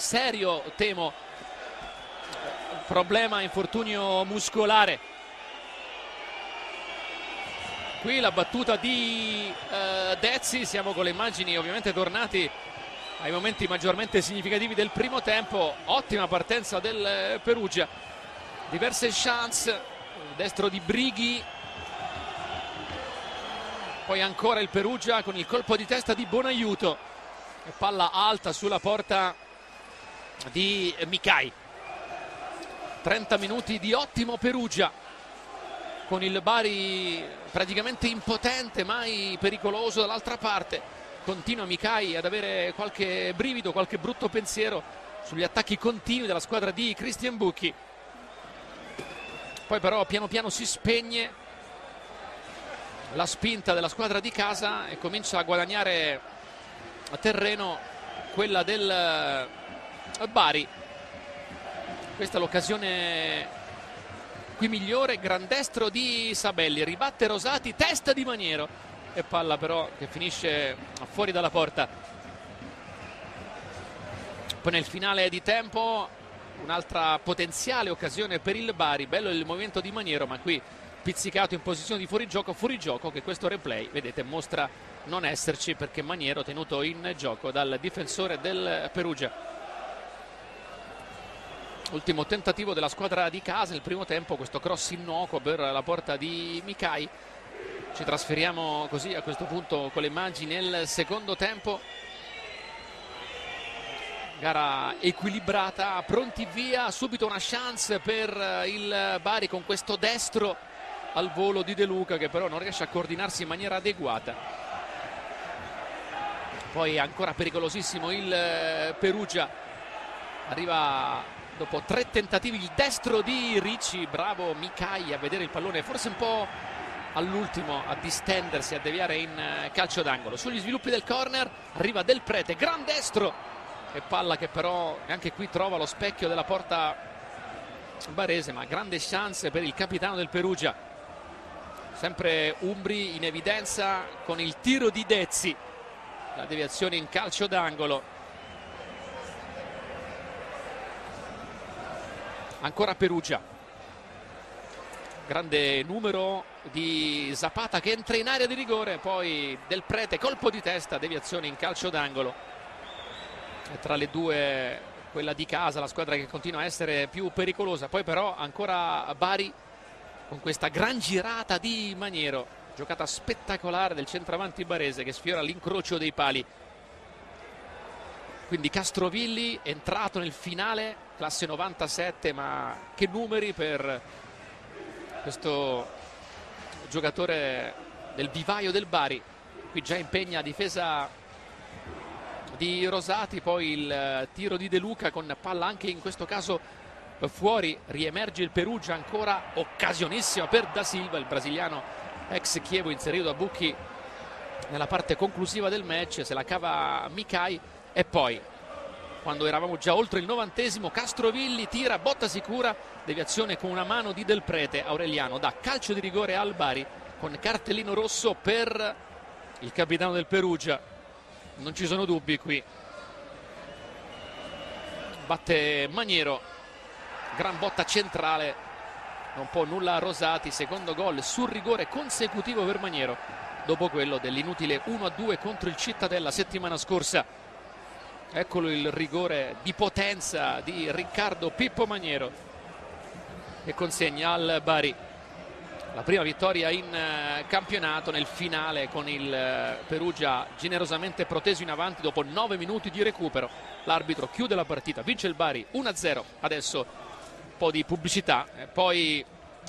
serio temo. Problema infortunio muscolare. Qui la battuta di eh, Dezzi. Siamo con le immagini ovviamente tornati ai momenti maggiormente significativi del primo tempo. Ottima partenza del Perugia. Diverse chance. Destro di Brighi. Poi ancora il Perugia con il colpo di testa di Bonaiuto. E palla alta sulla porta di Mikai. 30 minuti di ottimo Perugia. Con il Bari praticamente impotente mai pericoloso dall'altra parte. Continua Mikai ad avere qualche brivido qualche brutto pensiero sugli attacchi continui della squadra di Christian Bucchi. Poi però piano piano si spegne la spinta della squadra di casa e comincia a guadagnare a terreno quella del Bari. Questa è l'occasione qui migliore grandestro di Sabelli. Ribatte Rosati testa di Maniero. E palla però che finisce fuori dalla porta. Poi nel finale di tempo un'altra potenziale occasione per il Bari. Bello il movimento di Maniero ma qui pizzicato in posizione di fuorigioco fuorigioco che questo replay vedete mostra non esserci perché Maniero tenuto in gioco dal difensore del Perugia ultimo tentativo della squadra di casa nel primo tempo questo cross innocuo per la porta di Mikai. Ci trasferiamo così a questo punto con le immagini nel secondo tempo. Gara equilibrata pronti via subito una chance per il Bari con questo destro al volo di De Luca che però non riesce a coordinarsi in maniera adeguata. Poi ancora pericolosissimo il Perugia. Arriva dopo tre tentativi il destro di Ricci bravo Mikai a vedere il pallone forse un po' all'ultimo a distendersi a deviare in eh, calcio d'angolo. Sugli sviluppi del corner arriva Del Prete gran destro e palla che però anche qui trova lo specchio della porta barese ma grande chance per il capitano del Perugia. Sempre Umbri in evidenza con il tiro di Dezzi. La deviazione in calcio d'angolo ancora Perugia. Grande numero di Zapata che entra in area di rigore poi Del Prete colpo di testa deviazione in calcio d'angolo. Tra le due quella di casa la squadra che continua a essere più pericolosa. Poi però ancora Bari con questa gran girata di Maniero giocata spettacolare del centravanti barese che sfiora l'incrocio dei pali quindi Castrovilli entrato nel finale classe 97 ma che numeri per questo giocatore del vivaio del Bari. Qui già impegna difesa di Rosati poi il tiro di De Luca con palla anche in questo caso fuori. Riemerge il Perugia ancora occasionissima per Da Silva il brasiliano ex Chievo inserito da Bucchi nella parte conclusiva del match se la cava Mikai e poi quando eravamo già oltre il novantesimo Castrovilli tira botta sicura deviazione con una mano di Del Prete Aureliano da calcio di rigore al Bari con cartellino rosso per il capitano del Perugia. Non ci sono dubbi qui. Batte Maniero gran botta centrale non può nulla a Rosati secondo gol sul rigore consecutivo per Maniero dopo quello dell'inutile 1-2 contro il Cittadella settimana scorsa eccolo il rigore di potenza di Riccardo Pippo Maniero che consegna al Bari la prima vittoria in eh, campionato nel finale con il eh, Perugia generosamente proteso in avanti dopo 9 minuti di recupero. L'arbitro chiude la partita vince il Bari 1-0 adesso un po' di pubblicità poi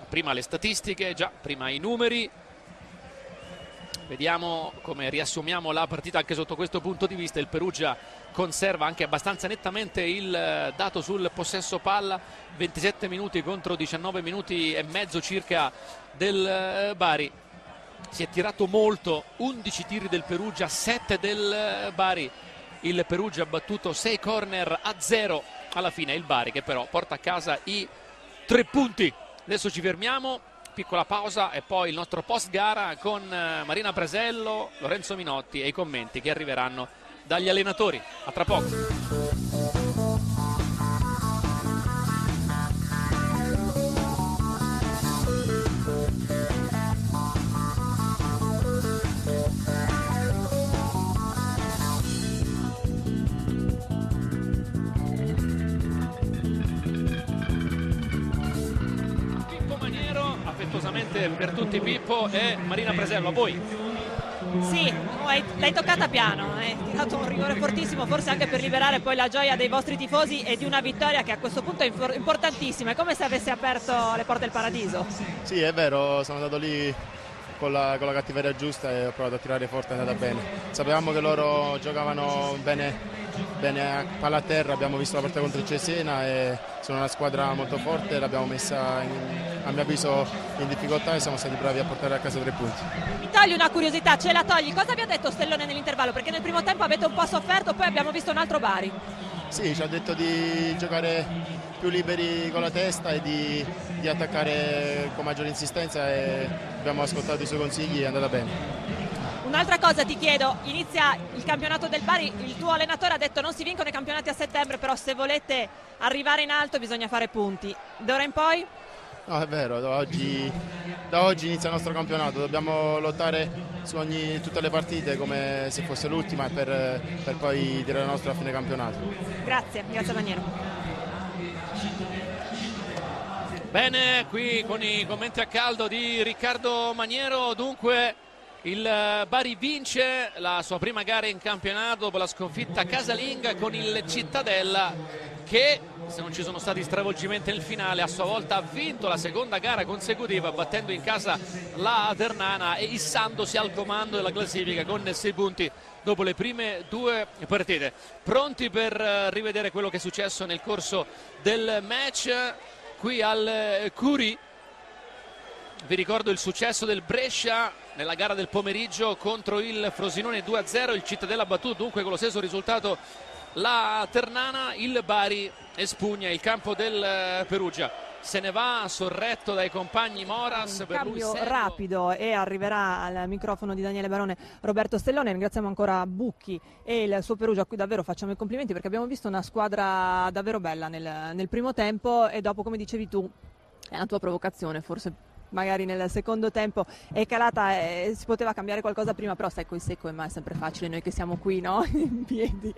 prima le statistiche già prima i numeri Vediamo come riassumiamo la partita anche sotto questo punto di vista. Il Perugia conserva anche abbastanza nettamente il eh, dato sul possesso palla, 27 minuti contro 19 minuti e mezzo circa del eh, Bari. Si è tirato molto, 11 tiri del Perugia, 7 del eh, Bari. Il Perugia ha battuto 6 corner a 0 alla fine. Il Bari che però porta a casa i 3 punti. Adesso ci fermiamo piccola pausa e poi il nostro post gara con eh, Marina Presello, Lorenzo Minotti e i commenti che arriveranno dagli allenatori. A tra poco. Clamorosamente per tutti Pippo e Marina Presello, a voi. Sì, l'hai toccata piano, hai tirato un rigore fortissimo, forse anche per liberare poi la gioia dei vostri tifosi e di una vittoria che a questo punto è importantissima. È come se avesse aperto le porte del paradiso. Sì, è vero, sono andato lì con la, con la cattiveria giusta e ho provato a tirare forte, è andata bene. Sapevamo che loro giocavano bene bene a palla a terra, abbiamo visto la partita contro il Cesena e sono una squadra molto forte, l'abbiamo messa in, a mio avviso in difficoltà e siamo stati bravi a portare a casa tre punti. Mi togli una curiosità, ce la togli, cosa vi ha detto Stellone nell'intervallo? Perché nel primo tempo avete un po' sofferto, poi abbiamo visto un altro Bari. Sì, ci ha detto di giocare più liberi con la testa e di, di attaccare con maggiore insistenza e abbiamo ascoltato i suoi consigli e è andata bene. Un'altra cosa ti chiedo, inizia il campionato del Bari, il tuo allenatore ha detto non si vincono i campionati a settembre, però se volete arrivare in alto bisogna fare punti. D'ora in poi? No, è vero, da oggi, da oggi inizia il nostro campionato, dobbiamo lottare su ogni, tutte le partite come se fosse l'ultima per, per poi dire la nostra a fine campionato. Grazie, grazie Maniero. Bene, qui con i commenti a caldo di Riccardo Maniero, dunque il eh, Bari vince la sua prima gara in campionato dopo la sconfitta casalinga con il Cittadella che se non ci sono stati stravolgimenti nel finale a sua volta ha vinto la seconda gara consecutiva battendo in casa la Ternana e issandosi al comando della classifica con 6 punti dopo le prime due partite. Pronti per eh, rivedere quello che è successo nel corso del match qui al eh, Curi vi ricordo il successo del Brescia nella gara del pomeriggio contro il Frosinone 2-0, il Cittadella battuto dunque con lo stesso risultato la Ternana, il Bari espugna il campo del Perugia. Se ne va sorretto dai compagni Moras. Un cambio rapido e arriverà al microfono di Daniele Barone Roberto Stellone. Ringraziamo ancora Bucchi e il suo Perugia, a cui davvero facciamo i complimenti perché abbiamo visto una squadra davvero bella nel, nel primo tempo e dopo, come dicevi tu, è una tua provocazione, forse magari nel secondo tempo è calata e si poteva cambiare qualcosa prima, però sai col secco è sempre facile noi che siamo qui no? in piedi.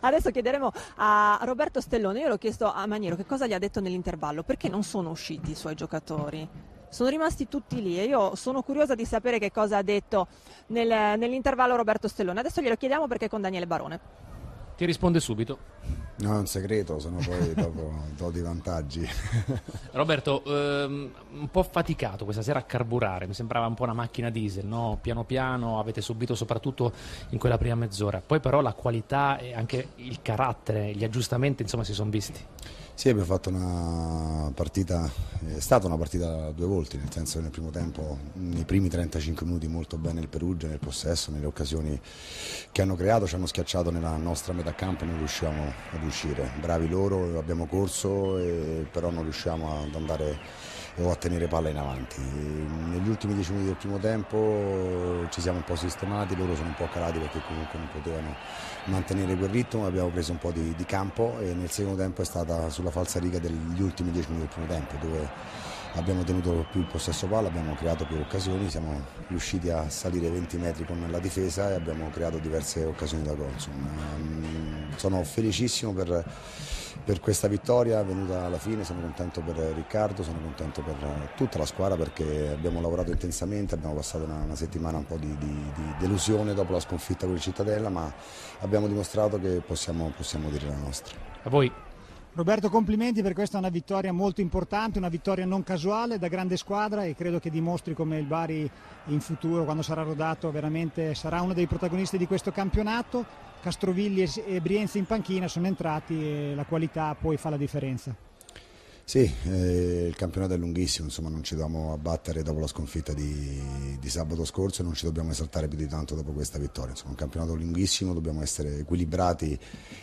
Adesso chiederemo a Roberto Stellone, io l'ho chiesto a Maniero che cosa gli ha detto nell'intervallo, perché non sono usciti i suoi giocatori? Sono rimasti tutti lì e io sono curiosa di sapere che cosa ha detto nel, nell'intervallo Roberto Stellone. Adesso glielo chiediamo perché è con Daniele Barone. Ti risponde subito. No, è un segreto, sono poi dopo do di vantaggi. Roberto, ehm, un po' faticato questa sera a carburare, mi sembrava un po' una macchina diesel, no? Piano piano avete subito soprattutto in quella prima mezz'ora. Poi però la qualità e anche il carattere, gli aggiustamenti, insomma, si sono visti. Sì, abbiamo fatto una partita, è stata una partita a due volti, nel senso che nel primo tempo, nei primi 35 minuti molto bene il Perugia, nel possesso, nelle occasioni che hanno creato, ci hanno schiacciato nella nostra metà campo e non riusciamo ad uscire. Bravi loro, abbiamo corso, e, però non riusciamo ad andare o a tenere palla in avanti. Negli ultimi dieci minuti del primo tempo ci siamo un po' sistemati, loro sono un po' calati perché comunque non potevano mantenere quel ritmo, abbiamo preso un po' di, di campo e nel secondo tempo è stata sulla falsa riga degli ultimi dieci minuti del primo tempo dove abbiamo tenuto più il possesso palla, abbiamo creato più occasioni, siamo riusciti a salire 20 metri con la difesa e abbiamo creato diverse occasioni da gol. Mm, sono felicissimo per per questa vittoria venuta alla fine, sono contento per Riccardo, sono contento per tutta la squadra perché abbiamo lavorato intensamente, abbiamo passato una, una settimana un po' di, di, di, delusione dopo la sconfitta con il Cittadella, ma abbiamo dimostrato che possiamo, possiamo dire la nostra. A voi. Roberto, complimenti per questa una vittoria molto importante, una vittoria non casuale da grande squadra e credo che dimostri come il Bari in futuro, quando sarà rodato, veramente sarà uno dei protagonisti di questo campionato. Castrovilli e Brienza in panchina sono entrati e la qualità poi fa la differenza. Sì, eh, il campionato è lunghissimo, insomma non ci dobbiamo abbattere dopo la sconfitta di, di, sabato scorso e non ci dobbiamo esaltare più di tanto dopo questa vittoria. Insomma, un campionato lunghissimo, dobbiamo essere equilibrati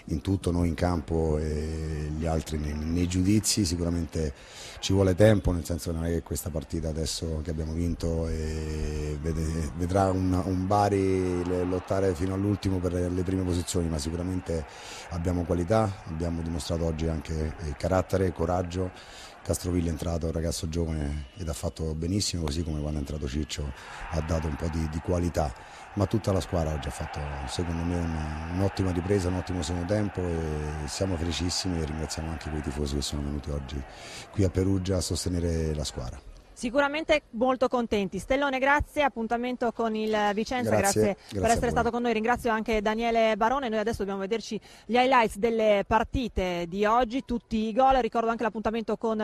in tutto, noi in campo e gli altri nei, nei giudizi. Sicuramente ci vuole tempo, nel senso che non è che questa partita adesso che abbiamo vinto vede, vedrà un, un Bari lottare fino all'ultimo per le prime posizioni, ma sicuramente abbiamo qualità, abbiamo dimostrato oggi anche carattere, coraggio Castrovilli è entrato un ragazzo giovane ed ha fatto benissimo, così come quando è entrato Ciccio ha dato un po' di, di qualità, ma tutta la squadra oggi ha fatto secondo me un'ottima ripresa, un ottimo secondo tempo e siamo felicissimi e ringraziamo anche quei tifosi che sono venuti oggi qui a Perugia a sostenere la squadra. Sicuramente molto contenti. Stellone, grazie, appuntamento con il Vicenza, Grazie, grazie, grazie per essere stato con noi. Ringrazio anche Daniele Barone. Noi adesso dobbiamo vederci gli highlights delle partite di oggi, tutti i gol. Ricordo anche l'appuntamento con